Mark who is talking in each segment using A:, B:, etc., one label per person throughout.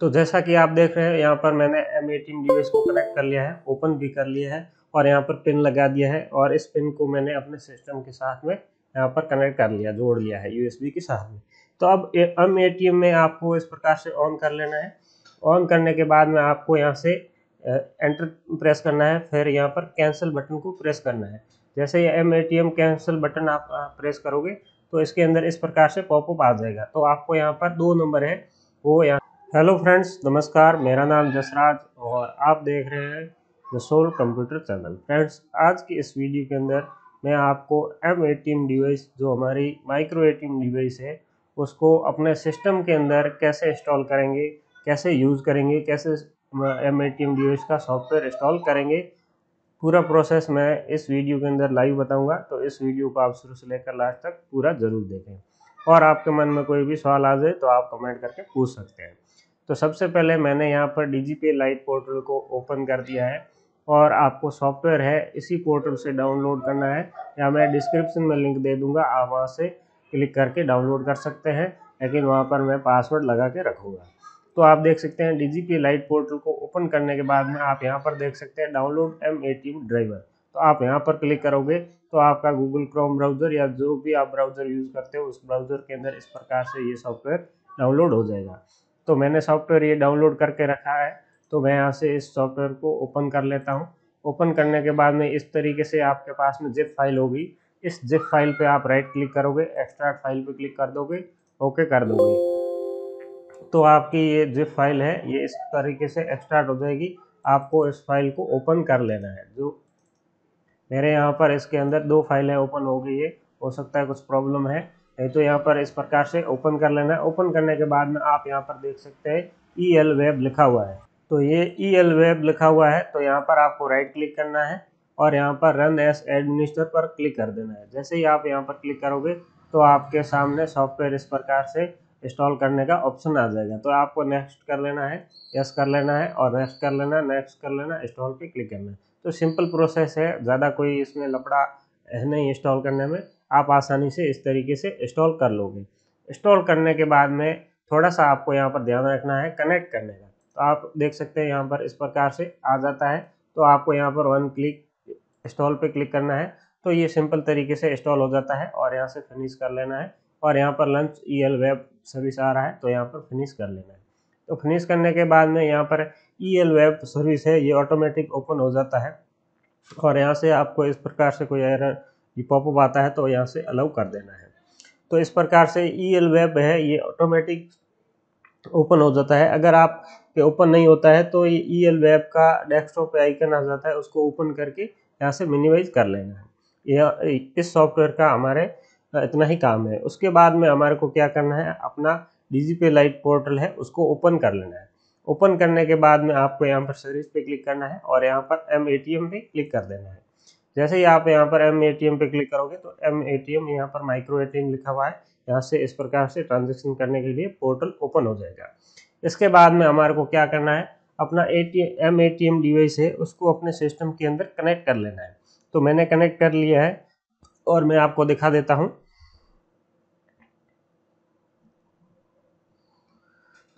A: तो जैसा कि आप देख रहे हैं, यहाँ पर मैंने एम एटीन डिवाइस को कनेक्ट कर लिया है ओपन भी कर लिया है और यहाँ पर पिन लगा दिया है और इस पिन को मैंने अपने सिस्टम के साथ में यहाँ पर कनेक्ट कर लिया, जोड़ लिया है यूएसबी के साथ में। तो अब एम ए में आपको इस प्रकार से ऑन कर लेना है। ऑन करने के बाद में आपको यहाँ से एंटर प्रेस करना है, फिर यहाँ पर कैंसिल बटन को प्रेस करना है। जैसे ये एम ए कैंसिल बटन आप प्रेस करोगे तो इसके अंदर इस प्रकार से पॉपअप आ जाएगा। तो आपको यहाँ पर दो नंबर है, वो यहाँ हेलो फ्रेंड्स, नमस्कार, मेरा नाम जसराज और आप देख रहे हैं the soul computer channel friends, आज की इस वीडियो के अंदर मैं आपको एम एटीएम डिवाइस जो हमारी माइक्रो एटीएम डिवाइस है, उसको अपने सिस्टम के अंदर कैसे इंस्टॉल करेंगे, कैसे यूज़ करेंगे, कैसे एम एटीएम डिवाइस का सॉफ्टवेयर इंस्टॉल करेंगे, पूरा प्रोसेस मैं इस वीडियो के अंदर लाइव बताऊँगा। तो इस वीडियो को आप शुरू से लेकर लास्ट तक पूरा ज़रूर देखें। और आपके मन में कोई भी सवाल आ जाए तो आप कमेंट करके पूछ सकते हैं। तो सबसे पहले मैंने यहाँ पर डी जी लाइट पोर्टल को ओपन कर दिया है और आपको सॉफ्टवेयर है, इसी पोर्टल से डाउनलोड करना है। या मैं डिस्क्रिप्शन में लिंक दे दूँगा, आप वहाँ से क्लिक करके डाउनलोड कर सकते हैं, लेकिन वहाँ पर मैं पासवर्ड लगा के रखूँगा। तो आप देख सकते हैं डी जी लाइट पोर्टल को ओपन करने के बाद में आप यहाँ पर देख सकते हैं डाउनलोड एमएटीएम ड्राइवर तो आप यहाँ पर क्लिक करोगे तो आपका गूगल क्रोम ब्राउज़र या जो भी आप ब्राउज़र यूज़ करते हो, उस ब्राउज़र के अंदर इस प्रकार से ये सॉफ्टवेयर डाउनलोड हो जाएगा। तो मैंने सॉफ्टवेयर ये डाउनलोड करके रखा है तो मैं यहाँ से इस सॉफ्टवेयर को ओपन कर लेता हूँ। ओपन करने के बाद में इस तरीके से आपके पास में जिप फ़ाइल होगी। इस जिप फ़ाइल पे आप राइट क्लिक करोगे एक्सट्रैक्ट फ़ाइल पे क्लिक कर दोगे ओके कर दोगे। तो आपकी ये जिप फ़ाइल है, ये इस तरीके से एक्सट्रैक्ट हो जाएगी। आपको इस फ़ाइल को ओपन कर लेना है, जो मेरे यहाँ पर इसके अंदर दो फाइलें ओपन हो गई है। हो सकता है कुछ प्रॉब्लम है। नहीं तो यहाँ पर इस प्रकार से ओपन कर लेना। ओपन करने के बाद में आप यहाँ पर देख सकते हैं ई एल वेब लिखा हुआ है। तो ये ई एल वेब लिखा हुआ है। तो यहाँ पर आपको राइट क्लिक करना है और यहाँ पर रन एस एडमिनिस्टर पर क्लिक कर देना है। जैसे ही आप यहाँ पर क्लिक करोगे तो आपके सामने सॉफ्टवेयर इस प्रकार से इंस्टॉल करने का ऑप्शन आ जाएगा। तो आपको नेक्स्ट कर लेना है यस कर लेना है और नेक्स्ट कर लेना नेक्स्ट कर लेना इंस्टॉल पे क्लिक करना है। तो सिंपल प्रोसेस है, ज़्यादा कोई इसमें लपड़ा है नहीं इंस्टॉल करने में। आप आसानी से इस तरीके से इंस्टॉल कर लोगे। इंस्टॉल करने के बाद में थोड़ा सा आपको यहाँ पर ध्यान रखना है कनेक्ट करने का। तो आप देख सकते हैं यहाँ पर इस प्रकार से आ जाता है। तो आपको यहाँ पर वन क्लिक, इंस्टॉल पे क्लिक करना है। तो ये सिंपल तरीके से इंस्टॉल हो जाता है और यहाँ से फिनिश कर लेना है। और यहाँ पर launch E L web service आ रहा है तो यहाँ पर फिनिश कर लेना है। तो फिनिश करने के बाद में यहाँ पर ई एल वेब सर्विस है, ये ऑटोमेटिक ओपन हो जाता है। और यहाँ से आपको इस प्रकार से कोई एरर ये पॉपअप आता है तो यहाँ से अलाउ कर देना है। तो इस प्रकार से ई एल वेब है, ये ऑटोमेटिक ओपन हो जाता है। अगर आप के ओपन नहीं होता है तो ये ई एल वेब का डेस्कटॉप पे आइकन आ जाता है, उसको ओपन करके यहाँ से मिनिमाइज कर लेना है। यह, इस सॉफ्टवेयर का हमारे, इतना ही काम है। उसके बाद में हमारे को क्या करना है, अपना पे लाइट पोर्टल है, उसको ओपन कर लेना है। ओपन करने के बाद में आपको यहाँ पर सर्विस पे क्लिक करना है और यहाँ पर एम ए पे क्लिक कर देना है। जैसे ही आप यहाँ पर एम ए पे क्लिक करोगे तो एम ए यहाँ पर माइक्रो ए लिखा हुआ है। यहाँ से इस प्रकार से ट्रांजेक्शन करने के लिए पोर्टल ओपन हो जाएगा। इसके बाद में हमारे को क्या करना है, अपना A T M A T M device है, उसको अपने सिस्टम के अंदर कनेक्ट कर लेना है। तो मैंने कनेक्ट कर लिया है और मैं आपको दिखा देता हूँ।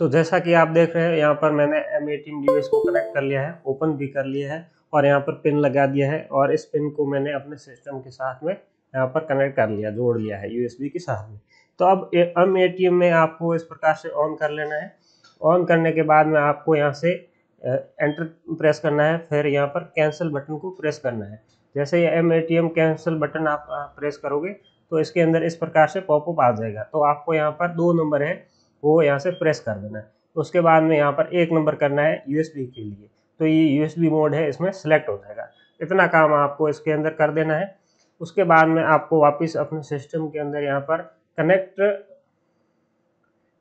A: तो जैसा कि आप देख रहे हैं, यहाँ पर मैंने एम ए डिवाइस को कनेक्ट कर लिया है ओपन भी कर लिया है और यहाँ पर पिन लगा दिया है और इस पिन को मैंने अपने सिस्टम के साथ में यहाँ पर कनेक्ट कर लिया, जोड़ लिया है यूएसबी के साथ में। तो अब एम ए में आपको इस प्रकार से ऑन कर लेना है। ऑन करने के बाद में आपको यहाँ से एंटर प्रेस करना है, फिर यहाँ पर कैंसिल बटन को प्रेस करना है। जैसे ये एम ए कैंसिल बटन आप प्रेस करोगे तो इसके अंदर इस प्रकार से पॉपअप आ जाएगा। तो आपको यहाँ पर दो नंबर है वो यहाँ से प्रेस कर देना है। उसके बाद में यहाँ पर एक नंबर करना है यूएसबी के लिए। तो ये यूएसबी मोड है, इसमें सेलेक्ट हो जाएगा। इतना काम आपको इसके अंदर कर देना है। उसके बाद में आपको वापस अपने सिस्टम के अंदर यहाँ पर कनेक्ट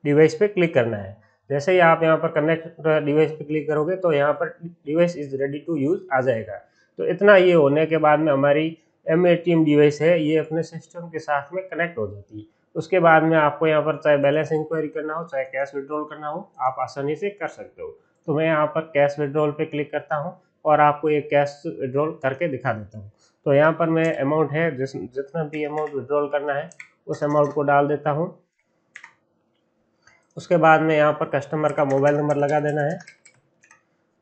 A: डिवाइस पे क्लिक करना है। जैसे ही आप यहाँ पर कनेक्ट डिवाइस पे क्लिक करोगे तो यहाँ पर device is ready to use आ जाएगा। तो इतना ये होने के बाद में हमारी एम डिवाइस है, ये अपने सिस्टम के साथ में कनेक्ट हो जाती है। उसके बाद में आपको यहाँ पर चाहे बैलेंस इंक्वायरी करना हो, चाहे कैश विड्रॉल करना हो, आप आसानी से कर सकते हो। तो मैं यहाँ पर कैश विड्रॉल पे क्लिक करता हूँ और आपको ये कैश विड्रॉल करके दिखा देता हूँ। तो यहाँ पर मैं अमाउंट है, जिस, जितना भी अमाउंट विड्रॉल करना है, उस अमाउंट को डाल देता हूँ। उसके बाद में यहाँ पर कस्टमर का मोबाइल नंबर लगा देना है।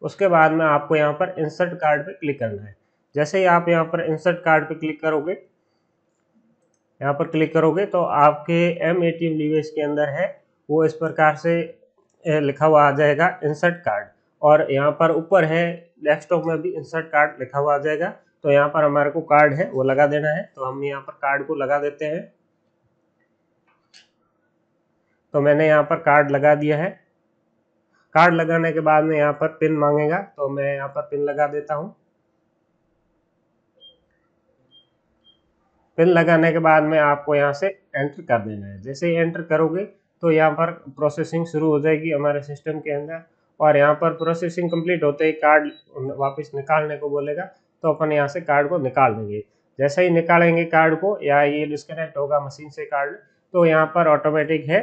A: उसके बाद में आपको यहाँ पर इंसर्ट कार्ड पे क्लिक करना है। जैसे ही आप यहाँ पर इंसर्ट कार्ड पे क्लिक करोगे यहाँ पर क्लिक करोगे तो आपके M A T M device के अंदर है, वो इस प्रकार से लिखा हुआ आ जाएगा इंसर्ट कार्ड और यहाँ पर ऊपर है डेस्कटॉप में भी इंसर्ट कार्ड लिखा हुआ आ जाएगा तो यहाँ पर हमारे को कार्ड है, वो लगा देना है तो हम यहाँ पर कार्ड को लगा देते हैं। तो मैंने यहाँ पर कार्ड लगा दिया है। कार्ड लगाने के बाद में यहाँ पर पिन मांगेगा तो मैं यहाँ पर पिन लगा देता हूँ। पिन लगाने के बाद में आपको यहाँ से एंटर कर देना है। जैसे ही एंटर करोगे तो यहाँ पर प्रोसेसिंग शुरू हो जाएगी हमारे सिस्टम के अंदर और यहाँ पर प्रोसेसिंग कंप्लीट होते ही कार्ड वापस निकालने को बोलेगा तो अपन यहाँ से कार्ड को निकाल देंगे। जैसे ही निकालेंगे कार्ड को, या ये डिस्कनेक्ट होगा मशीन से कार्ड तो यहाँ पर ऑटोमेटिक है।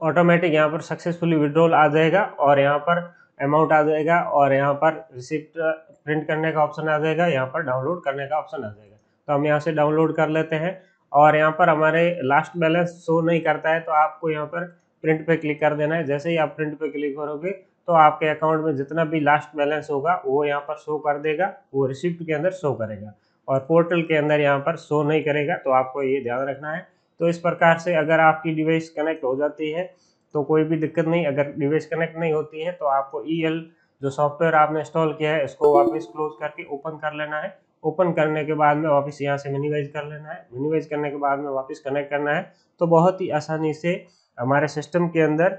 A: ऑटोमेटिक यहाँ पर सक्सेसफुली विड्रॉल आ जाएगा और यहाँ पर अमाउंट आ जाएगा और यहाँ पर रिसिप्ट प्रिंट करने का ऑप्शन आ जाएगा, यहाँ पर डाउनलोड करने का ऑप्शन आ जाएगा। तो हम यहाँ से डाउनलोड कर लेते हैं और यहाँ पर हमारे लास्ट बैलेंस शो नहीं करता है तो आपको यहाँ पर प्रिंट पे क्लिक कर देना है। जैसे ही आप प्रिंट पे क्लिक करोगे तो आपके अकाउंट में जितना भी लास्ट बैलेंस होगा, वो यहाँ पर शो कर देगा, वो रिसिप्ट के अंदर शो करेगा और पोर्टल के अंदर यहाँ पर शो नहीं करेगा तो आपको ये ध्यान रखना है। तो इस प्रकार से अगर आपकी डिवाइस कनेक्ट हो जाती है तो कोई भी दिक्कत नहीं, अगर डिवाइस कनेक्ट नहीं होती है तो आपको ई e जो सॉफ्टवेयर आपने इंस्टॉल किया है इसको वापस क्लोज करके ओपन कर लेना है। ओपन करने के बाद में वापस यहाँ से मिनिवाइज कर लेना है। मिनिवाइज करने के बाद में वापस कनेक्ट करना है। तो बहुत ही आसानी से हमारे सिस्टम के अंदर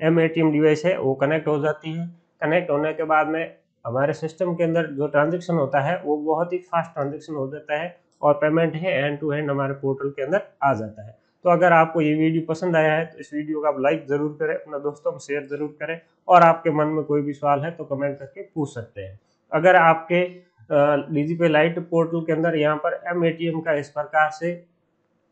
A: एम ए डिवाइस है, वो कनेक्ट हो जाती है। कनेक्ट होने के बाद में हमारे सिस्टम के अंदर जो ट्रांजेक्शन होता है, वो बहुत ही फास्ट ट्रांजेक्शन हो जाता है और पेमेंट है एंड टू हैंड हमारे पोर्टल के अंदर आ जाता है। तो अगर आपको ये वीडियो पसंद आया है तो इस वीडियो को आप लाइक ज़रूर करें, अपना दोस्तों को शेयर ज़रूर करें और आपके मन में कोई भी सवाल है तो कमेंट करके पूछ सकते हैं। अगर आपके डीजी पे लाइट पोर्टल के अंदर यहाँ पर एमएटीएम का इस प्रकार से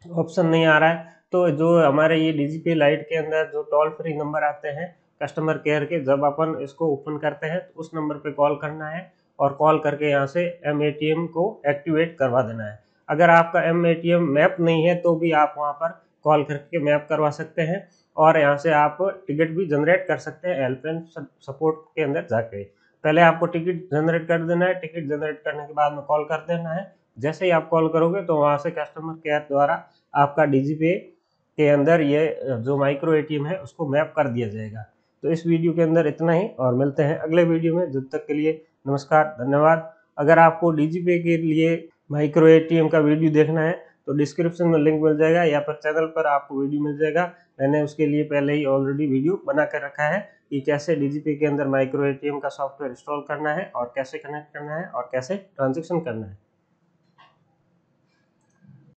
A: ऑप्शन नहीं आ रहा है। तो जो हमारे ये डीजी पे लाइट के अंदर जो टोल फ्री नंबर आते हैं कस्टमर केयर के, जब अपन इसको ओपन करते हैं तो उस नंबर पे कॉल करना है और कॉल करके यहाँ से एमएटीएम को एक्टिवेट करवा देना है। अगर आपका एम मैप नहीं है तो भी आप वहाँ पर कॉल करके मैप करवा सकते हैं और यहाँ से आप टिकट भी जनरेट कर सकते हैं हेल्पलाइन सपोर्ट के अंदर जाके। पहले आपको टिकट जनरेट कर देना है। टिकट जनरेट करने के बाद में कॉल कर देना है। जैसे ही आप कॉल करोगे तो वहाँ से कस्टमर केयर द्वारा आपका डिजी पे के अंदर ये, जो माइक्रो एटीएम है, उसको मैप कर दिया जाएगा। तो इस वीडियो के अंदर इतना ही, और मिलते हैं अगले वीडियो में। जब तक के लिए नमस्कार, धन्यवाद। अगर आपको डिजी पे के लिए माइक्रो एटीएम का वीडियो देखना है तो डिस्क्रिप्शन में लिंक मिल जाएगा, या पर चैनल पर आपको वीडियो मिल जाएगा। मैंने उसके लिए पहले ही ऑलरेडी वीडियो बना कर रखा है। कि कैसे डीजीपी के अंदर माइक्रो एटीएम का सॉफ्टवेयर इंस्टॉल करना है और कैसे कनेक्ट करना है और कैसे ट्रांजेक्शन करना है।